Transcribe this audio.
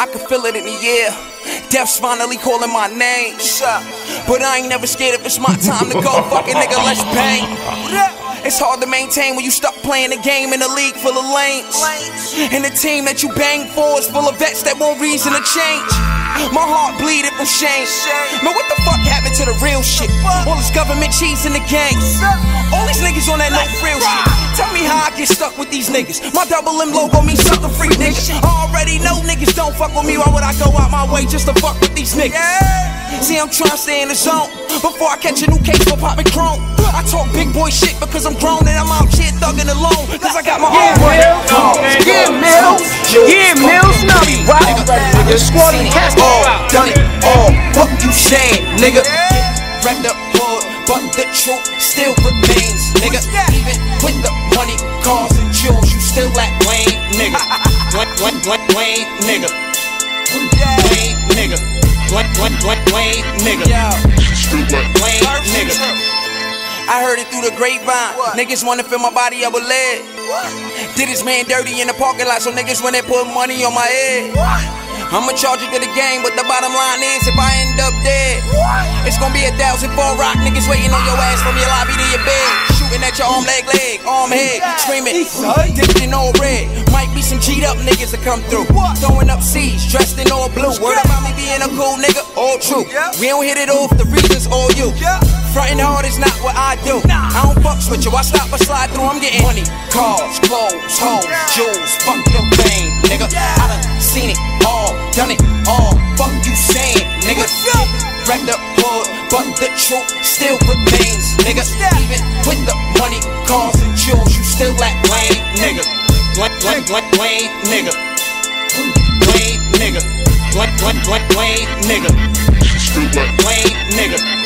I can feel it in the air. Death's finally calling my name. But I ain't never scared if it's my time to go. Fucking nigga, let's bang. It's hard to maintain when you stuck playing the game in a league full of lanes. And the team that you bang for is full of vets that won't reason to change. My heart bleeding from shame. Man, what the fuck happened to the real shit? All this government cheese in the gangs. All these niggas on that no real shit. Tell me how I get stuck with these niggas. My double M logo means sucker free niggas. Fuck with me. Why would I go out my way just to fuck with these niggas? See, I'm trying to stay in the zone before I catch a new case for popping chrome. I talk big boy shit because I'm grown and I'm out here thugging alone. Cause I got my Yeah, own way. Millz. Yeah, Millz. Yeah, Millz. Nutty. Right. The squad and cast all done it all. Fuck you saying, nigga. Rep the hood, but the truth still remains, nigga. Even with the money, cars, and jewels, you still at Wayne, nigga. Wayne, Wayne, Wayne, nigga. Wayne. Wayne, nigga. Wayne, nigga. I heard it through the grapevine. Niggas wanna fill my body up with lead. Did this man dirty in the parking lot, so niggas when they put money on my head. I'ma charge you to the game, but the bottom line is if I end up dead, it's gonna be a thousand Far Rock niggas waiting on your ass from your lobby to your bed. Shooting at your arm, leg, leg, arm, head, screaming, dipped in all red. Some cheat up niggas that come through. Throwing up seeds, dressed in all blue. Word about me being a cool nigga, all true. We don't hit it off, the reasons all you. Frontin' hard is not what I do. I don't fucks with you, I stop or slide through. I'm getting money, cars, clothes, hoes, jewels. Fuck your thing, nigga. I done seen it all, done it all. Fuck you saying, nigga. Wrecked the hood, but the truth still remains, nigga. Even with the money, cars, and jewels, you still at Wayne, Wayne, Wayne, Wayne, nigga. Wayne, nigga. Wayne, Wayne, Wayne, Wayne, nigga. Wayne, nigga.